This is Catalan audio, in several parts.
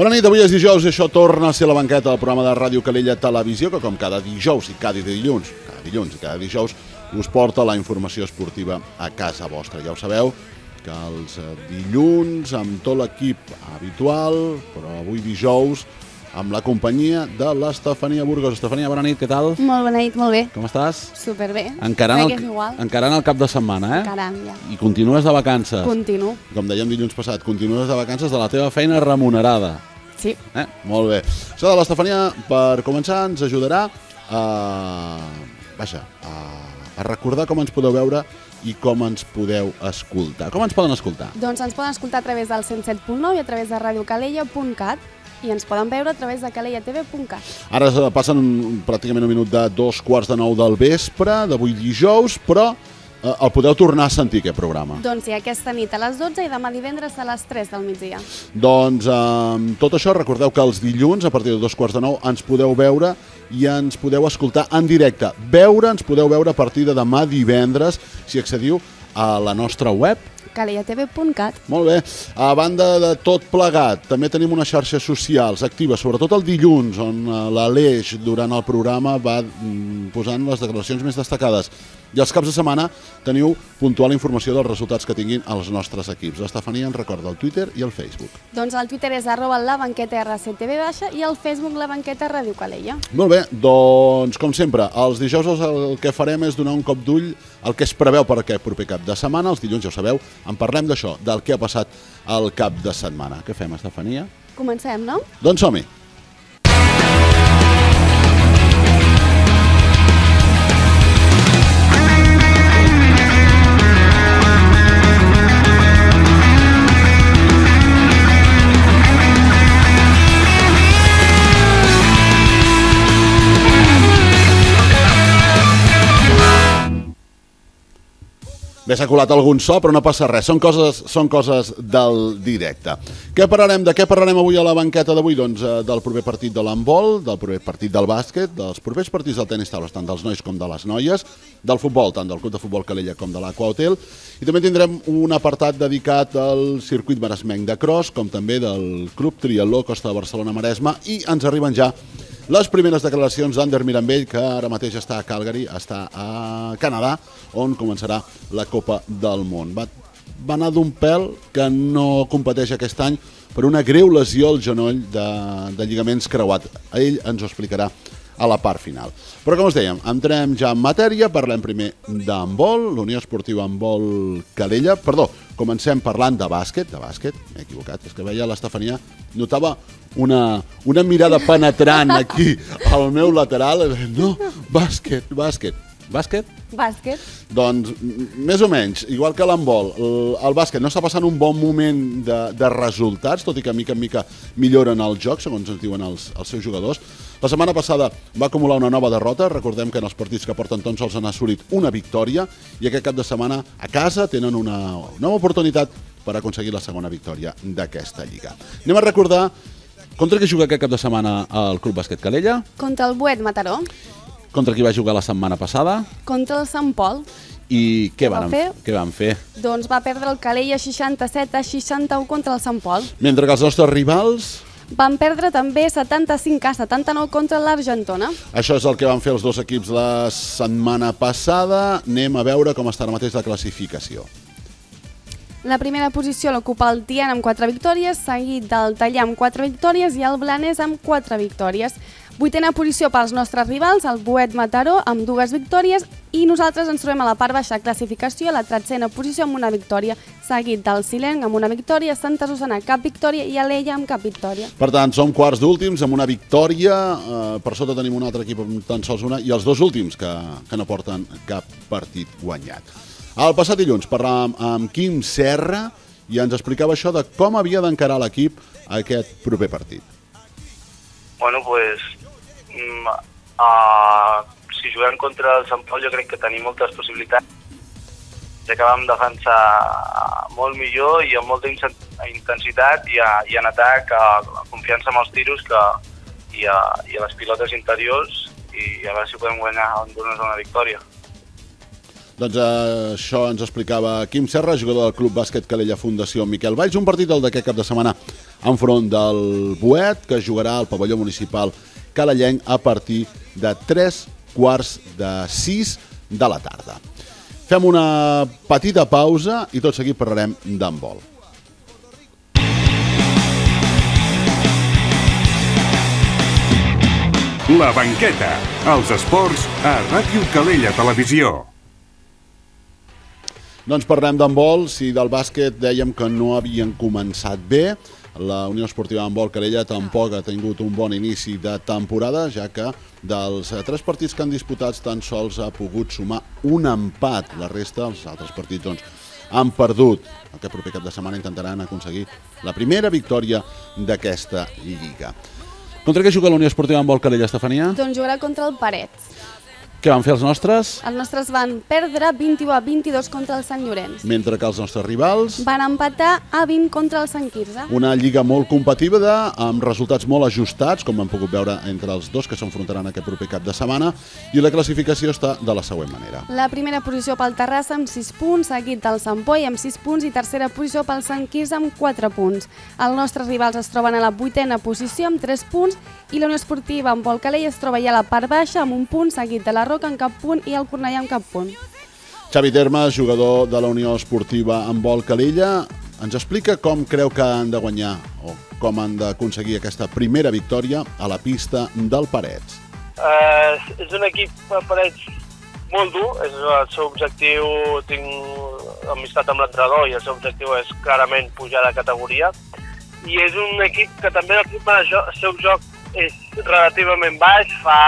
Bona nit, avui és dijous i això torna a ser la banqueta del programa de Ràdio Calella Televisió, que com cada dijous i cada dilluns, cada dilluns i cada dijous, us porta la informació esportiva a casa vostra. Ja ho sabeu, que els eh, dilluns amb tot l'equip habitual, però avui dijous amb la companyia de l'Estefania Burgos. Estefania, bona nit, què tal? Molt bona nit, molt bé. Com estàs? Superbé. Encarant el, igual. encarant el cap de setmana, eh? Caram, ja. I continues de vacances. Continuo. Com dèiem dilluns passat, continues de vacances de la teva feina remunerada. Sí. Eh? Molt bé. Això de l'Estefania, per començar, ens ajudarà a, vaja, a, a recordar com ens podeu veure i com ens podeu escoltar. Com ens poden escoltar? Doncs ens poden escoltar a través del 107.9 i a través de radiocalella.cat i ens poden veure a través de calellatv.cat. Ara passen pràcticament un minut de dos quarts de nou del vespre, d'avui dijous, però el podeu tornar a sentir, aquest programa. Doncs sí, aquesta nit a les 12 i demà divendres a les 3 del migdia. Doncs amb tot això recordeu que els dilluns, a partir de dos quarts de nou, ens podeu veure i ens podeu escoltar en directe. Veure ens podeu veure a partir de demà divendres, si accediu a la nostra web. calellatv.cat. Molt bé. A banda de tot plegat, també tenim unes xarxes socials actives, sobretot el dilluns, on eh, l'Aleix, durant el programa, va mm, posant les declaracions més destacades. I els caps de setmana teniu puntual informació dels resultats que tinguin els nostres equips. L'Estefania ens recorda el Twitter i el Facebook. Doncs el Twitter és arroba la banqueta RCTV baixa i el Facebook la banqueta Ràdio Calella. Molt bé, doncs com sempre, els dijous el que farem és donar un cop d'ull al que es preveu per aquest proper cap de setmana. Els dilluns, ja ho sabeu, en parlem d'això, del que ha passat al cap de setmana. Què fem, Estefania? Comencem, no? Doncs som-hi. Bé, s'ha colat algun so, però no passa res. Són coses, són coses del directe. Què parlarem? De què parlarem avui a la banqueta d'avui? Doncs eh, del proper partit de l'handbol, del proper partit del bàsquet, dels propers partits del tenis taula, tant dels nois com de les noies, del futbol, tant del Club de Futbol Calella com de l'Aqua Hotel, i també tindrem un apartat dedicat al circuit maresmenc de cross, com també del Club Triatló Costa de Barcelona-Maresma, i ens arriben ja les primeres declaracions d'Ander Mirambell, que ara mateix està a Calgary, està a Canadà, on començarà la Copa del Món. Va, va anar d'un pèl que no competeix aquest any per una greu lesió al genoll de, de lligaments creuat. Ell ens ho explicarà a la part final. Però com us dèiem, entrem ja en matèria, parlem primer d'handbol, l'Unió Esportiva Handbol Calella, perdó, comencem parlant de bàsquet, de bàsquet, m'he equivocat, és que veia l'Estefania, notava una, una mirada penetrant aquí al meu lateral, no, bàsquet, bàsquet, bàsquet? Bàsquet. Doncs, més o menys, igual que l'handbol, el, el bàsquet no està passant un bon moment de, de resultats, tot i que mica en mica milloren el joc, segons ens diuen els, els seus jugadors. La setmana passada va acumular una nova derrota, recordem que en els partits que porten tan sols han assolit una victòria, i aquest cap de setmana a casa tenen una nova oportunitat per aconseguir la segona victòria d'aquesta lliga. Anem a recordar contra qui juga aquest cap de setmana el Club Bàsquet Calella, Contra el Buet Mataró. contra qui va jugar la setmana passada, Contra el Sant Pol. i què Va van, fer? què van fer? Doncs va perdre el Calella 67 a 61 contra el Sant Pol. Mentre que els nostres rivals Van perdre també 75 a 79 contra l'Argentona. Això és el que van fer els dos equips la setmana passada. Anem a veure com està ara mateix la classificació. La primera posició l'ocupa el Tiana amb 4 victòries, seguit del Tallà amb 4 victòries i el Blanes amb 4 victòries. Vuitena posició pels nostres rivals, el Buet Mataró amb dues victòries i nosaltres ens trobem a la part baixa de classificació, a la tretzena posició amb una victòria, seguit del Silenc amb una victòria, Santa Susana cap victòria i Alella amb cap victòria. Per tant, som quarts d'últims amb una victòria. Eh, per sota tenim un altre equip amb tan sols una i els dos últims que, que no porten cap partit guanyat. El passat dilluns parlàvem amb Quim Serra i ens explicava això de com havia d'encarar l'equip aquest proper partit. Bueno, pues, uh, si juguem contra el Sant Pol jo crec que tenim moltes possibilitats. Ja que vam defensar molt millor i amb molta intensitat i, a, i en atac, a, a confiança amb els tiros que, i, a, i a les pilotes interiors i a veure si podem guanyar en donar una victòria. Doncs eh, això ens explicava Quim Serra, jugador del Club Bàsquet Calella Fundació Miquel Valls. Un partit el d'aquest cap de setmana enfront del Boet, que jugarà al pavelló municipal calellenc a partir de 3 quarts de 6 de la tarda. Fem una petita pausa i tot seguit parlarem d'handbol. La banqueta, els esports a Ràdio Calella Televisió. Doncs parlem d'handbol. Si del bàsquet dèiem que no havien començat bé, la Unió Esportiva Handbol Calella tampoc ha tingut un bon inici de temporada, ja que dels eh, tres partits que han disputats tan sols ha pogut sumar un empat. La resta, els altres partits, doncs, han perdut. Aquest proper cap de setmana intentaran aconseguir la primera victòria d'aquesta lliga. Contra què juga la Unió Esportiva Handbol Calella, Estefania? Doncs jugarà contra el Parets. Què van fer els nostres? Els nostres van perdre 21 a 22 contra el Sant Llorenç. Mentre que els nostres rivals... Van empatar a 20 contra el Sant Quirze. Una lliga molt competitiva, amb resultats molt ajustats, com hem pogut veure entre els dos que s'enfrontaran aquest proper cap de setmana, i la classificació està de la següent manera. La primera posició pel Terrassa amb 6 punts, seguit del Sant Poi amb 6 punts i tercera posició pel Sant Quirze amb 4 punts. Els nostres rivals es troben a la vuitena posició amb 3 punts i la Unió Esportiva amb Pol Calella es troba ja a la part baixa amb un punt, seguit de la Roca en cap punt i el Cornellà en cap punt. Xavi Termes, jugador de la Unió Esportiva amb Vol Calella, ens explica com creu que han de guanyar o com han d'aconseguir aquesta primera victòria a la pista del Parets. Uh, és un equip a Parets molt dur, és el seu objectiu, tinc amistat amb l'entrenador i el seu objectiu és clarament pujar de categoria i és un equip que també el seu joc és relativament baix, fa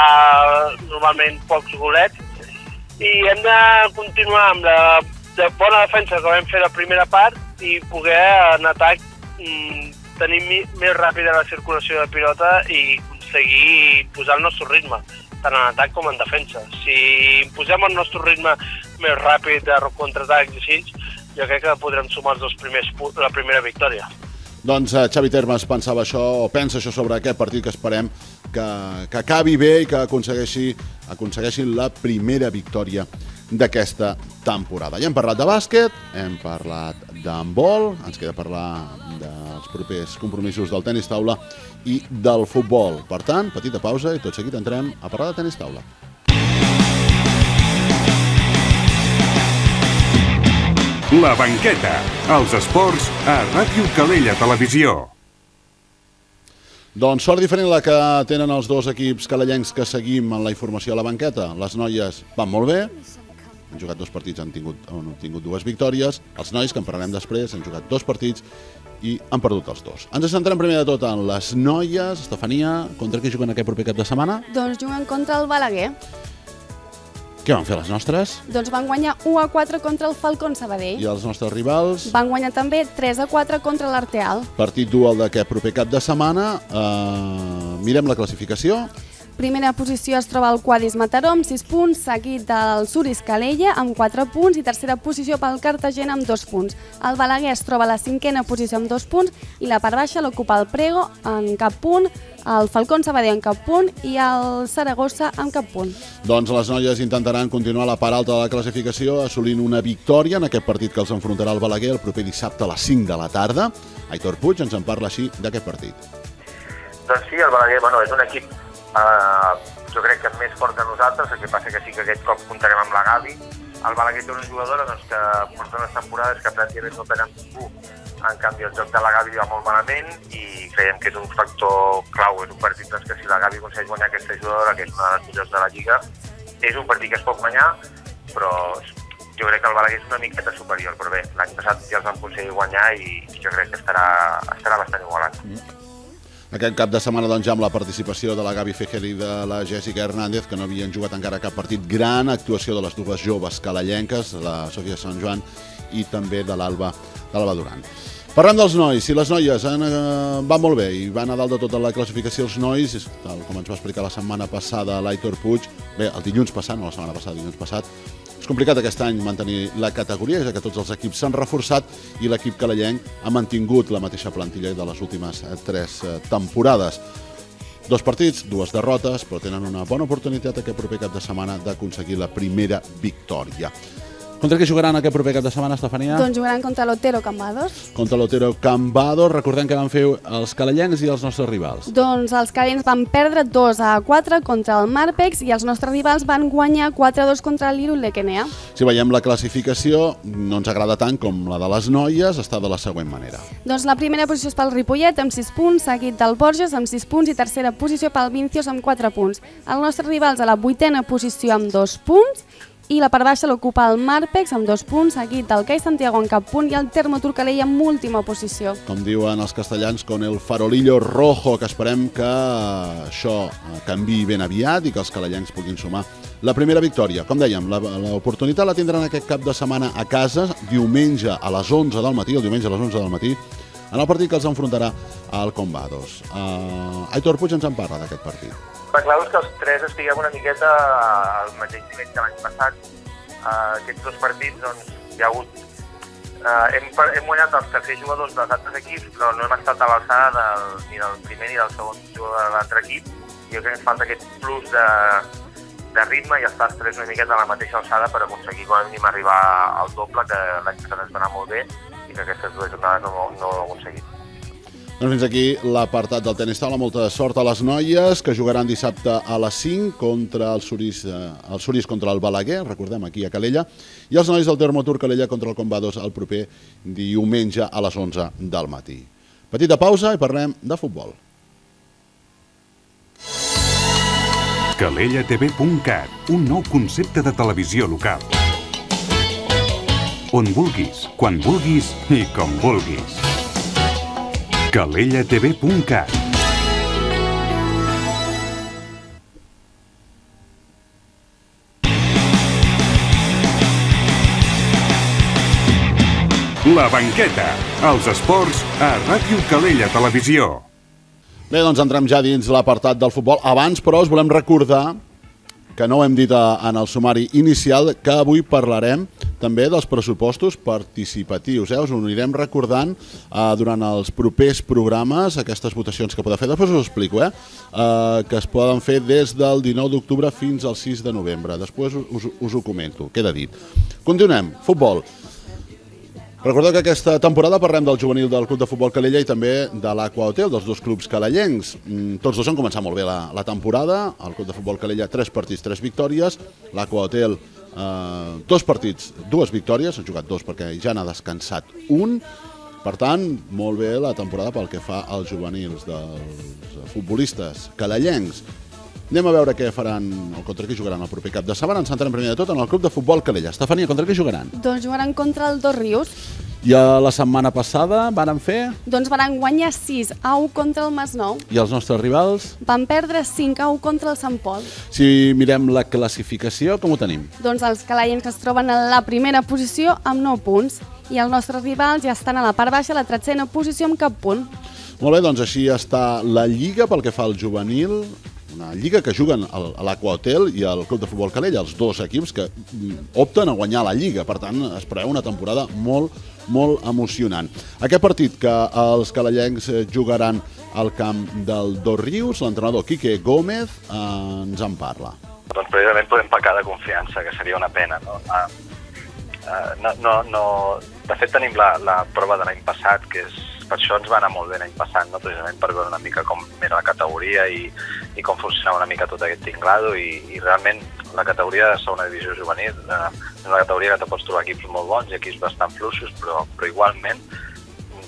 normalment pocs golets, i hem de continuar amb la de bona defensa que vam fer la primera part i poder en atac mm, tenir més ràpida la circulació de pilota i aconseguir posar el nostre ritme, tant en atac com en defensa. Si posem el nostre ritme més ràpid de contraatac i així, jo crec que podrem sumar els dos primers la primera victòria. Doncs eh, Xavi Termes pensava això, o pensa això sobre aquest partit que esperem que, que acabi bé i que aconsegueixi, aconsegueixi la primera victòria d'aquesta temporada. Ja hem parlat de bàsquet, hem parlat d'handbol, ens queda parlar dels propers compromisos del tenis taula i del futbol. Per tant, petita pausa i tot seguit entrem a parlar de tenis taula. La banqueta, els esports a Ràdio Calella Televisió. Doncs sort diferent la que tenen els dos equips calellencs que seguim en la informació a la banqueta. Les noies van molt bé, han jugat dos partits, han tingut, han tingut dues victòries. Els nois, que en parlarem després, han jugat dos partits i han perdut els dos. Ens centrem primer de tot en les noies. Estefania, contra qui juguen aquest proper cap de setmana? Doncs juguen contra el Balaguer. Què van fer les nostres? Doncs van guanyar 1 a 4 contra el Falcon Sabadell. I els nostres rivals? Van guanyar també 3 a 4 contra l'Arteal. Partit dual d'aquest proper cap de setmana. Uh, mirem la classificació. Primera posició es troba el Quadis Mataró amb 6 punts, seguit del Suris Calella amb 4 punts i tercera posició pel Cartagena amb 2 punts. El Balaguer es troba a la cinquena posició amb 2 punts i la part baixa l'ocupa el Prego en cap punt, el Falcón Sabadell en cap punt i el Saragossa en cap punt. Doncs les noies intentaran continuar a la part alta de la classificació assolint una victòria en aquest partit que els enfrontarà el Balaguer el proper dissabte a les 5 de la tarda. Aitor Puig ens en parla així d'aquest partit. Doncs sí, el Balaguer bueno, és un equip Uh, jo crec que és més fort que nosaltres, el que passa que sí que aquest cop comptarem amb la Gavi. El Balaguer té una jugadora doncs, que porta unes temporades que pràcticament no tenen ningú. En canvi, el joc de la Gavi va molt malament i creiem que és un factor clau. És un partit doncs, que si la Gavi aconsegueix guanyar aquesta jugadora, que és una de les millors de la Lliga, és un partit que es pot guanyar, però jo crec que el Balaguer és una miqueta superior, però bé, l'any passat ja els vam aconseguir guanyar i jo crec que estarà, estarà bastant igualat. Mm. Aquest cap de setmana doncs, ja amb la participació de la Gavi Fejer i de la Jessica Hernández, que no havien jugat encara cap partit. Gran actuació de les dues joves calellenques, la Sofia Sant Joan i també de l'Alba Duran. Parlem dels nois. Si les noies han, eh, van molt bé i van a dalt de tota la classificació els nois, tal com ens va explicar la setmana passada l'Aitor Puig, bé, el dilluns passat, no la setmana passada, dilluns passat, és complicat aquest any mantenir la categoria, ja que tots els equips s'han reforçat i l'equip calellenc ha mantingut la mateixa plantilla de les últimes eh, tres eh, temporades. Dos partits, dues derrotes, però tenen una bona oportunitat aquest proper cap de setmana d'aconseguir la primera victòria. Contra qui jugaran aquest proper cap de setmana, Estefania? Doncs jugaran contra l'Otero Cambados. Contra l'Otero Cambados. Recordem que van fer els calallencs i els nostres rivals. Doncs els calents van perdre 2 a 4 contra el Marpex i els nostres rivals van guanyar 4 a 2 contra l'Irul Lequenea. Si veiem la classificació, no ens agrada tant com la de les noies, està de la següent manera. Doncs la primera posició és pel Ripollet amb 6 punts, seguit del Borges amb 6 punts i tercera posició pel Vincios amb 4 punts. Els nostres rivals a la vuitena posició amb 2 punts i la part baixa l'ocupa el Marpex amb dos punts, seguit del CAI Santiago en cap punt i el Termo Turcalella amb última posició. Com diuen els castellans, con el farolillo rojo, que esperem que això canvi ben aviat i que els calallencs puguin sumar la primera victòria. Com dèiem, l'oportunitat la tindran aquest cap de setmana a casa, diumenge a les 11 del matí, el diumenge a les 11 del matí, en el partit que els enfrontarà al Combados. Uh, Aitor Puig ens en parla d'aquest partit. La clau és que els tres estiguem una miqueta al mateix nivell que l'any passat. Uh, aquests dos partits, doncs, hi ha hagut... Uh, hem, hem guanyat els tercers jugadors dels altres equips, però no hem estat a l'alçada del, ni del primer ni del segon jugador de l'altre equip. Jo crec que ens falta aquest plus de, de ritme i estar els tres una miqueta a la mateixa alçada per aconseguir com a mínim arribar al doble, que l'any passat ens va anar molt bé i que aquestes dues jornades no, no ho hem aconseguit. Doncs fins aquí l'apartat del tenis taula. Molta sort a les noies, que jugaran dissabte a les 5 contra el Suris, eh, el Suris contra el Balaguer, recordem, aquí a Calella, i els nois del Termotur Calella contra el Combados el proper diumenge a les 11 del matí. Petita pausa i parlem de futbol. CalellaTV.cat, un nou concepte de televisió local. On vulguis, quan vulguis i com vulguis camellatv.cat La banqueta, els esports a Ràdio Calella Televisió. Bé, doncs entrem ja dins l'apartat del futbol. Abans, però, us volem recordar que no ho hem dit en el sumari inicial, que avui parlarem també dels pressupostos participatius. Eh? Us ho anirem recordant eh, durant els propers programes, aquestes votacions que podeu fer. Després us explico, eh? eh que es poden fer des del 19 d'octubre fins al 6 de novembre. Després us, us ho comento, queda dit. Continuem, futbol. Recordeu que aquesta temporada parlem del juvenil del Club de Futbol Calella i també de l'Aqua Hotel, dels dos clubs calellencs. Mm, tots dos han començat molt bé la, la temporada. El Club de Futbol Calella, tres partits, tres victòries. L'Aqua Hotel, eh, dos partits, dues victòries. Han jugat dos perquè ja n'ha descansat un. Per tant, molt bé la temporada pel que fa als juvenils dels futbolistes calellencs. Anem a veure què faran o contra qui jugaran el proper cap de setmana. Ens centrem primer de tot en el club de futbol Calella. Estefania, contra qui jugaran? Doncs jugaran contra el Dos Rius. I a la setmana passada varen fer? Doncs van guanyar 6 a 1 contra el Masnou. I els nostres rivals? Van perdre 5 a 1 contra el Sant Pol. Si mirem la classificació, com ho tenim? Doncs els calaiens que es troben a la primera posició amb 9 punts i els nostres rivals ja estan a la part baixa, a la tretzena posició amb cap punt. Molt bé, doncs així està la Lliga pel que fa al juvenil, una lliga que juguen a l'Aqua Hotel i al Club de Futbol Calella, els dos equips que mm, opten a guanyar la lliga. Per tant, espereu una temporada molt, molt emocionant. Aquest partit que els calellencs eh, jugaran al camp del Dos Rius, l'entrenador Quique Gómez eh, ens en parla. Doncs precisament podem pecar de confiança, que seria una pena. No? Uh, no, no, no... De fet, tenim la, la prova de l'any passat, que és per això ens va anar molt bé l'any passat, no? precisament per veure una mica com era la categoria i, i com funcionava una mica tot aquest tinglado i, i realment la categoria de segona divisió juvenil eh, és una categoria que te pots trobar equips molt bons i equips bastant fluixos, però, però igualment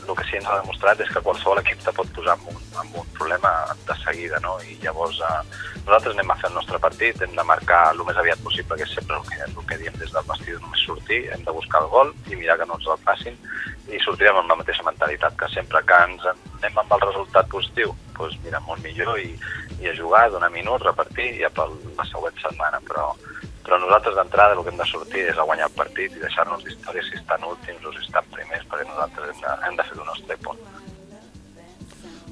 el que sí ens ha demostrat és que qualsevol equip te pot posar en un, en un problema de seguida, no? I llavors eh, nosaltres anem a fer el nostre partit, hem de marcar el més aviat possible, que és sempre el que, el que diem des del vestidor, només sortir, hem de buscar el gol i mirar que no ens el passin i sortirem amb la mateixa mentalitat que sempre que ens anem amb el resultat positiu doncs mira, molt millor i, i a jugar, donar minuts, repartir ja per la següent setmana però, però nosaltres d'entrada el que hem de sortir és a guanyar el partit i deixar-nos d'històries si estan últims o si estan primers perquè nosaltres hem de, hem de fer el nostre punt.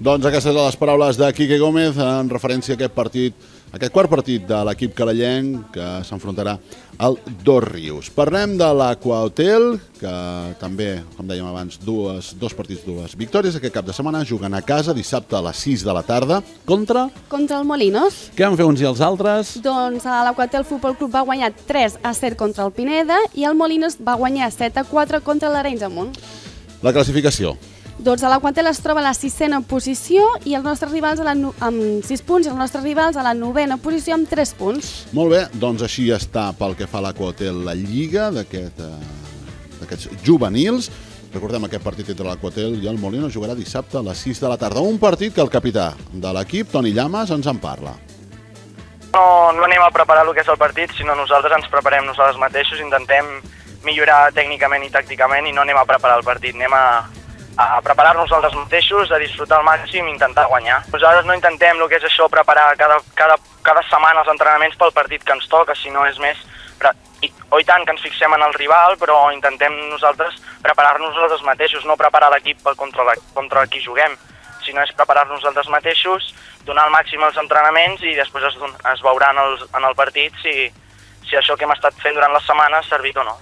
Doncs aquestes són les paraules de Quique Gómez en referència a aquest partit aquest quart partit de l'equip calellenc que s'enfrontarà al Dos Rius. Parlem de l'Aqua Hotel, que també, com dèiem abans, dues, dos partits, dues victòries. Aquest cap de setmana juguen a casa dissabte a les 6 de la tarda contra... Contra el Molinos. Què han fet uns i els altres? Doncs a l'Aquatel Futbol Club va guanyar 3 a 7 contra el Pineda i el Molinos va guanyar 7 a 4 contra l'Arenys Amunt. La classificació. Doncs a l'Aquatel es troba a la sisena posició i els nostres rivals a la no... amb 6 punts i els nostres rivals a la novena posició amb 3 punts. Molt bé, doncs així està pel que fa a l'Aqua Hotel la lliga eh, d'aquests juvenils. Recordem aquest partit entre l'Aqua Hotel i el Molino jugarà dissabte a les 6 de la tarda. Un partit que el capità de l'equip, Toni Llamas, ens en parla. No, no anem a preparar el que és el partit, sinó nosaltres ens preparem nosaltres mateixos, intentem millorar tècnicament i tàcticament i no anem a preparar el partit, anem a, a preparar-nos nosaltres mateixos, a disfrutar al màxim i intentar guanyar. Nosaltres no intentem el que és això, preparar cada, cada, cada setmana els entrenaments pel partit que ens toca, sinó és més... I, o i tant que ens fixem en el rival, però intentem nosaltres preparar-nos nosaltres mateixos, no preparar l'equip contra, la, contra qui juguem, sinó és preparar-nos nosaltres mateixos, donar al màxim els entrenaments i després es, es veurà en el, en el partit si, si això que hem estat fent durant la setmana ha servit o no.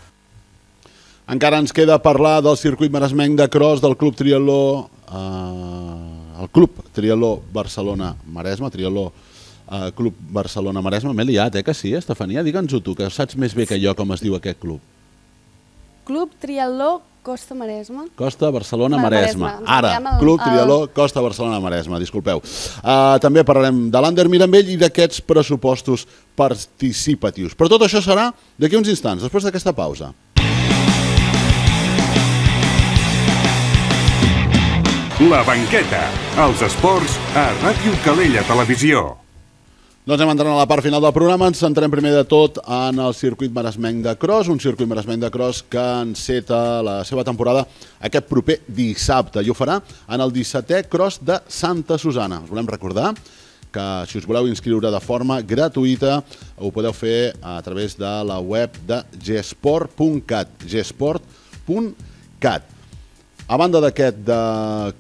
Encara ens queda parlar del circuit maresmenc de cross del Club Triatló, eh, el Club Triatló Barcelona-Maresme, Triatló eh, Club Barcelona-Maresme. M'he liat, eh, que sí, Estefania? Digue'ns-ho tu, que saps més bé que jo com es diu aquest club. Club Triatló Costa Maresme. Costa Barcelona Maresme. Maresme. Ens Ara, el- Club el- Trialó Costa Barcelona Maresme, disculpeu. Uh, també parlarem de l'Ander Mirambell i d'aquests pressupostos participatius. Però tot això serà d'aquí uns instants, després d'aquesta pausa. La banqueta. Els esports a Ràdio Calella Televisió. Doncs hem entrat a la part final del programa. Ens centrem primer de tot en el circuit maresmenc de cross, un circuit maresmenc de cross que enceta la seva temporada aquest proper dissabte i ho farà en el 17è cross de Santa Susana. Us volem recordar que si us voleu inscriure de forma gratuïta ho podeu fer a través de la web de gsport.cat gsport.cat a banda d'aquest de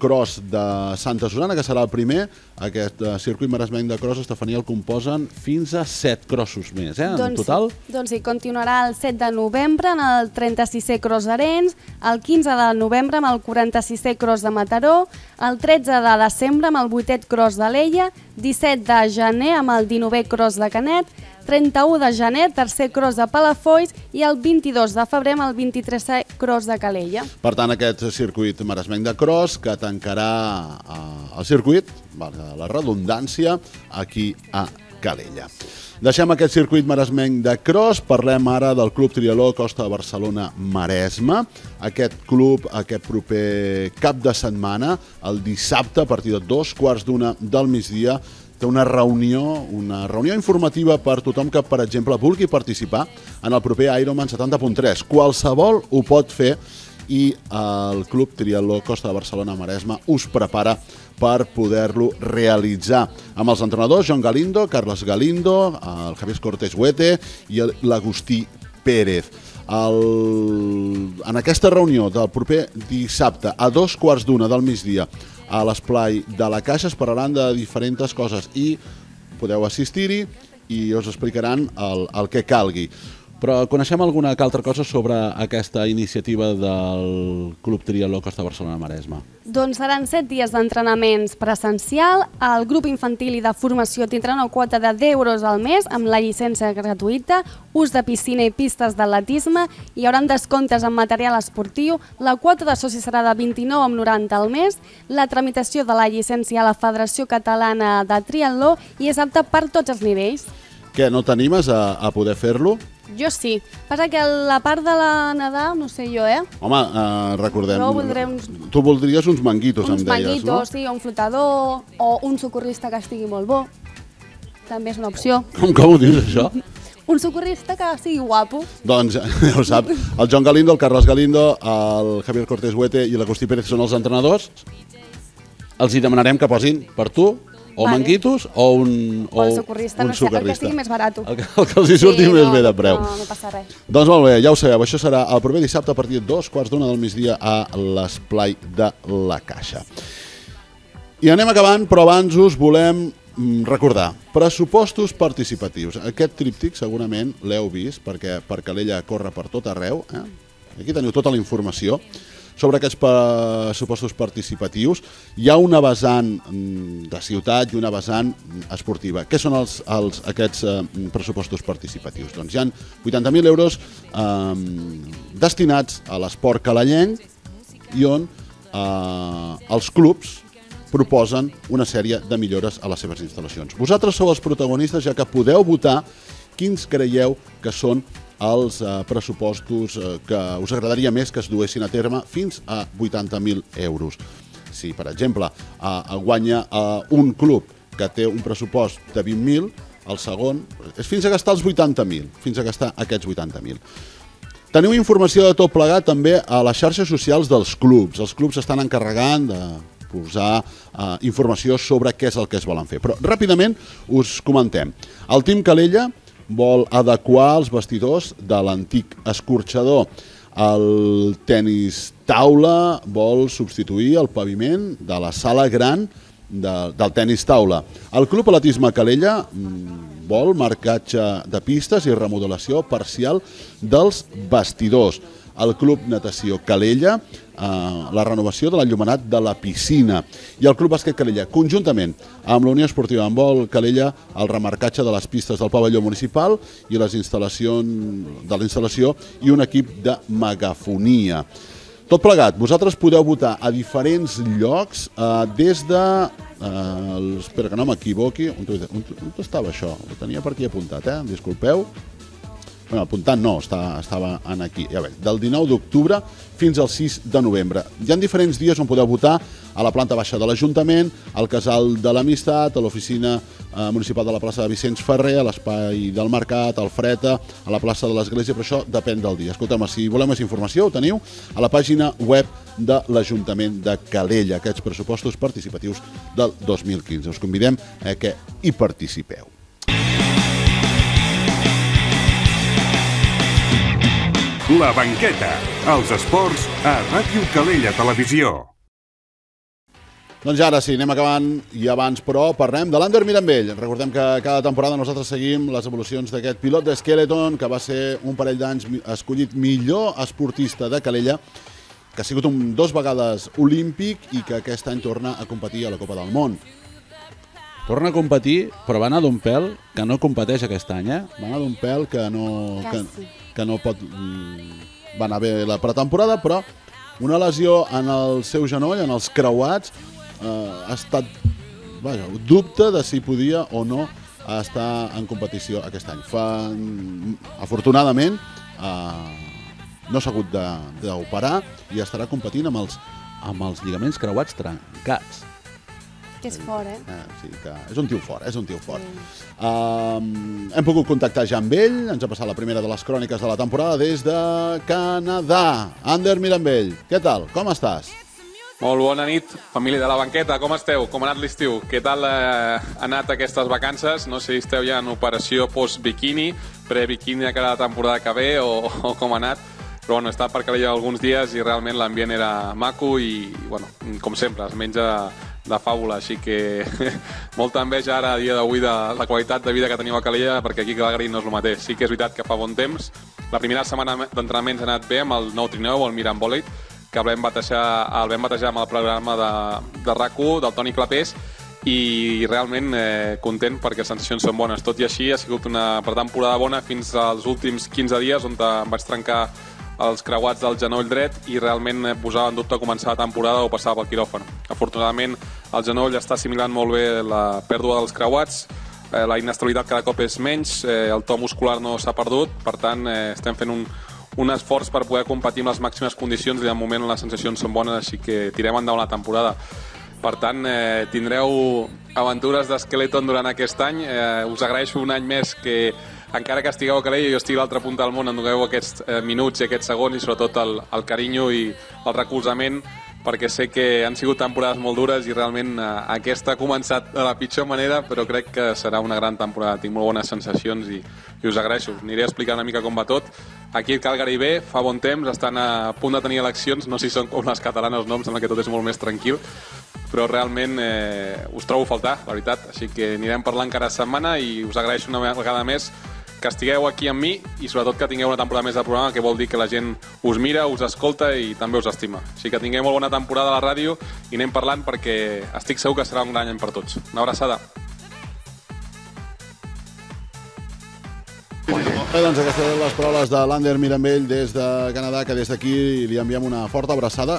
cross de Santa Susana, que serà el primer, aquest eh, circuit maresmenc de cross, Estefania, el composen fins a 7 crossos més, eh, en total? Sí, doncs sí, continuarà el 7 de novembre en el 36è Cross d'Arenys, el 15 de novembre amb el 46è Cross de Mataró, el 13 de desembre amb el 8è Cross de Leia, 17 de gener amb el 19è Cross de Canet, 31 de gener, tercer cross de Palafolls i el 22 de febrer amb el 23è cross de Calella. Per tant, aquest circuit maresmenc de cross que tancarà eh, el circuit, valga la redundància, aquí a Calella. Deixem aquest circuit maresmenc de cross, parlem ara del Club Trialó Costa de Barcelona Maresme. Aquest club, aquest proper cap de setmana, el dissabte, a partir de dos quarts d'una del migdia, té una reunió, una reunió informativa per tothom que, per exemple, vulgui participar en el proper Ironman 70.3. Qualsevol ho pot fer i el Club Triatló Costa de Barcelona Maresme us prepara per poder-lo realitzar amb els entrenadors Joan Galindo, Carles Galindo, el Javier Cortés Huete i l'Agustí Pérez. El... En aquesta reunió del proper dissabte a dos quarts d'una del migdia a l'esplai de la Caixa es parlaran de diferents coses i podeu assistir-hi i us explicaran el, el que calgui. Però coneixem alguna altra cosa sobre aquesta iniciativa del Club Triatló Costa Barcelona Maresme? Doncs seran 7 dies d'entrenaments presencial. El grup infantil i de formació tindrà una quota de 10 euros al mes amb la llicència gratuïta, ús de piscina i pistes d'atletisme, hi haurà descomptes en material esportiu, la quota de soci serà de 29,90 al mes, la tramitació de la llicència a la Federació Catalana de Triatló i és apta per tots els nivells. Què, no t'animes a, a poder fer-lo? Jo sí. Passa que la part de la nedar, no sé jo, eh? Home, eh, recordem... Jo voldré uns- Tu voldries uns manguitos, uns em deies, manguitos, sí, o un flotador, o un socorrista que estigui molt bo. També és una opció. no? Com, com ho dius, això? Un socorrista que sigui guapo. doncs, ja ho sap, el Joan Galindo, el Carles Galindo, el Javier Cortés Huete i l'Agustí Pérez són els entrenadors. Els hi demanarem que posin per tu o Vale. manguitos o un, O el socorrista, no sé, el que sigui més barat. El que, el que els hi surti Sí, més no, bé de preu. No, no passa res. Doncs molt bé, ja ho sabeu, això serà el proper dissabte a partir de dos quarts d'una del migdia a l'esplai de la Caixa. I anem acabant, però abans us volem mm, recordar, pressupostos participatius. Aquest tríptic segurament l'heu vist perquè per Calella corre per tot arreu. Eh? Aquí teniu tota la informació sobre aquests pressupostos participatius. Hi ha una vessant mm, de ciutat i una vessant mm, esportiva. Què són els, els, aquests eh, pressupostos participatius? Doncs hi ha 80.000 euros eh, destinats a l'esport calallenc i on eh, els clubs proposen una sèrie de millores a les seves instal·lacions. Vosaltres sou els protagonistes, ja que podeu votar quins creieu que són els eh, pressupostos eh, que us agradaria més que es duessin a terme fins a 80.000 euros. Si, per exemple, eh, guanya eh, un club que té un pressupost de 20.000, el segon és fins a gastar els 80.000, fins a gastar aquests 80.000. Teniu informació de tot plegat també a les xarxes socials dels clubs. Els clubs estan encarregant de posar eh, informació sobre què és el que es volen fer. Però ràpidament us comentem. El Team Calella vol adequar els vestidors de l'antic escorxador. El tennis taula vol substituir el paviment de la sala gran de, del tennis taula. El Club Atletisme Calella mm, vol marcatge de pistes i remodelació parcial dels vestidors el Club Natació Calella, eh, la renovació de l'enllumenat de la piscina i el Club Bàsquet Calella, conjuntament amb la Unió Esportiva Vol Calella, el remarcatge de les pistes del pavelló municipal i les instal·lacions de la instal·lació i un equip de megafonia. Tot plegat, vosaltres podeu votar a diferents llocs eh, des de... Eh, espera que no m'equivoqui. On, on, on estava això? Ho tenia per aquí apuntat, eh? Disculpeu bueno, apuntant no, està, estava en aquí, ja veig, del 19 d'octubre fins al 6 de novembre. Hi ha diferents dies on podeu votar a la planta baixa de l'Ajuntament, al Casal de l'Amistat, a l'oficina eh, municipal de la plaça de Vicenç Ferrer, a l'espai del Mercat, al Freta, a la plaça de l'Església, però això depèn del dia. Escolteu si voleu més informació, ho teniu a la pàgina web de l'Ajuntament de Calella, aquests pressupostos participatius del 2015. Us convidem a que hi participeu. La banqueta. Els esports a Ràdio Calella Televisió. Doncs ara sí, anem acabant i abans, però parlem de l'Ander Mirambell. Recordem que cada temporada nosaltres seguim les evolucions d'aquest pilot de Skeleton, que va ser un parell d'anys escollit millor esportista de Calella, que ha sigut un, dos vegades olímpic i que aquest any torna a competir a la Copa del Món. Torna a competir, però va anar d'un pèl que no competeix aquest any, eh? Va anar d'un pèl que no... Que, Quasi. que no pot... mm, Va anar bé la pretemporada, però una lesió en el seu genoll, en els creuats, eh, ha estat... Vaja, dubte de si podia o no estar en competició aquest any. Fa, afortunadament, eh, no s'ha hagut d'operar i estarà competint amb els, Amb els lligaments creuats trencats. Que és fort, eh? Eh, sí, que és un tio fort, és un tio fort. Um, hem pogut contactar ja amb ell, ens ha passat la primera de les cròniques de la temporada des de Canadà. Ander Mirambell, què tal? Com estàs? Molt bona nit, família de la banqueta, com esteu? Com ha anat l'estiu? Què tal eh, ha anat aquestes vacances? No sé si esteu ja en operació post-bikini, pre-bikini de cara a la temporada que ve o, o com ha anat, però bueno, he estat per Calella alguns dies i realment l'ambient era maco i, bueno, com sempre, es menja de fàbula, així que molta enveja ara a dia d'avui de la qualitat de vida que tenim a Calella, perquè aquí Calgary no és el mateix. Sí que és veritat que fa bon temps. La primera setmana d'entrenaments ha anat bé amb el nou trineu, el Mirambòlit, que el vam batejar, el vam batejar amb el programa de, de RAC1, del Toni Clapés, i realment eh, content perquè les sensacions són bones. Tot i així, ha sigut una pretemporada bona fins als últims 15 dies, on em vaig trencar els creuats del genoll dret i realment eh, posava en dubte començar la temporada o passar pel quiròfan. Afortunadament, el genoll està assimilant molt bé la pèrdua dels creuats, eh, la inestabilitat cada cop és menys, eh, el to muscular no s'ha perdut, per tant, eh, estem fent un, un esforç per poder competir amb les màximes condicions i de moment les sensacions són bones, així que tirem endavant la temporada. Per tant, eh, tindreu aventures d'Skeleton durant aquest any. Eh, us agraeixo un any més que, encara que estigueu a Calella i jo estigui a l'altra punta del món, em aquests eh, minuts i aquests segons i sobretot el, el carinyo i el recolzament perquè sé que han sigut temporades molt dures i realment eh, aquesta ha començat de la pitjor manera, però crec que serà una gran temporada. Tinc molt bones sensacions i, i us agraeixo. Aniré a explicar una mica com va tot. Aquí el Calgary bé, fa bon temps, estan a punt de tenir eleccions, no sé si són com les catalanes no, em sembla que tot és molt més tranquil, però realment eh, us trobo a faltar, la veritat. Així que anirem parlant cada setmana i us agraeixo una vegada més que estigueu aquí amb mi i sobretot que tingueu una temporada més de programa que vol dir que la gent us mira, us escolta i també us estima. Així que tingueu molt bona temporada a la ràdio i anem parlant perquè estic segur que serà un gran any per tots. Una abraçada. Bé, doncs aquestes són les paraules de l'Ander Mirambell des de Canadà, que des d'aquí li enviem una forta abraçada.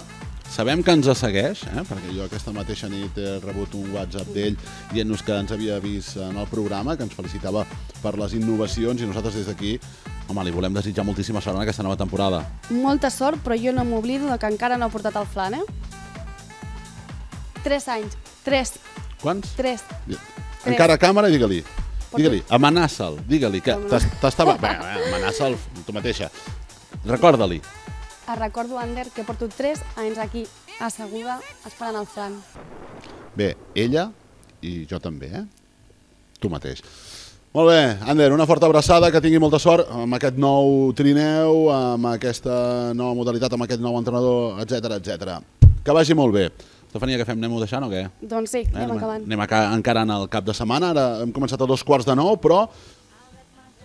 Sabem que ens segueix, eh? perquè jo aquesta mateixa nit he rebut un WhatsApp d'ell dient-nos que ens havia vist en el programa, que ens felicitava per les innovacions i nosaltres des d'aquí, home, li volem desitjar moltíssima sort en aquesta nova temporada. Molta sort, però jo no m'oblido de que encara no ha portat el flan, eh? Tres anys. Tres. Quants? Tres. Encara a càmera, digue-li. Digue-li, amenaça'l, digue-li que t'estava... Bé, amenaça'l tu mateixa. Recorda-li. Et recordo, Ander, que porto tres anys aquí, asseguda, esperant el flan. Bé, ella i jo també, eh? Tu mateix. Molt bé, Ander, una forta abraçada, que tingui molta sort amb aquest nou trineu, amb aquesta nova modalitat, amb aquest nou entrenador, etc etc. Que vagi molt bé. Estefania, què fem? Anem-ho deixant o què? Doncs sí, anem acabant. Anem aca encara en el cap de setmana, ara hem començat a dos quarts de nou, però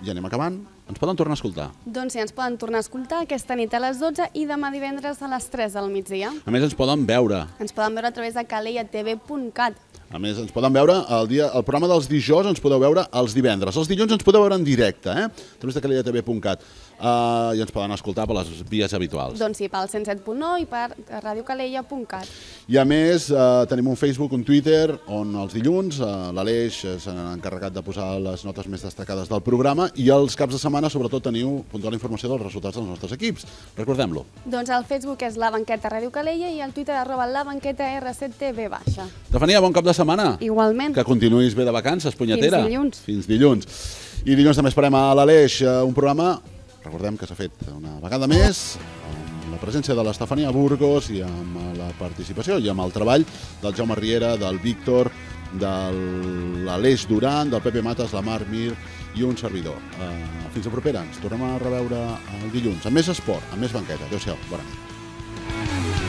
ja anem acabant. Ens poden tornar a escoltar. Doncs sí, ens poden tornar a escoltar aquesta nit a les 12 i demà divendres a les 3 del migdia. A més, ens poden veure. Ens poden veure a través de caleiatv.cat. A més, ens poden veure el, dia, el programa dels dijous, ens podeu veure els divendres. Els dilluns ens podeu veure en directe, eh? a través de caleiatv.cat. Uh, I ens poden escoltar per les vies habituals. Doncs sí, pel 107.9 i per radiocaleia.cat. I a més, eh, tenim un Facebook, un Twitter, on els dilluns eh, l'Aleix s'ha encarregat de posar les notes més destacades del programa i els caps de setmana, sobretot, teniu puntual informació dels resultats dels nostres equips. Recordem-lo. Doncs el Facebook és la banqueta Ràdio Calella i el Twitter arroba la banqueta R7TV baixa. Stefania, bon cap de setmana. Igualment. Que continuïs bé de vacances, punyetera. Fins dilluns. Fins dilluns. I dilluns també esperem a l'Aleix, eh, un programa, recordem que s'ha fet una vegada més, amb la presència de l'Estefania Burgos i amb la participació i amb el treball del Jaume Riera, del Víctor, de l'Aleix Duran, del Pepe Mates, la Mar Mir i un servidor. Uh, fins a propera, ens tornem a reveure el dilluns, amb més esport, amb més banqueta. Adéu-siau, bona nit.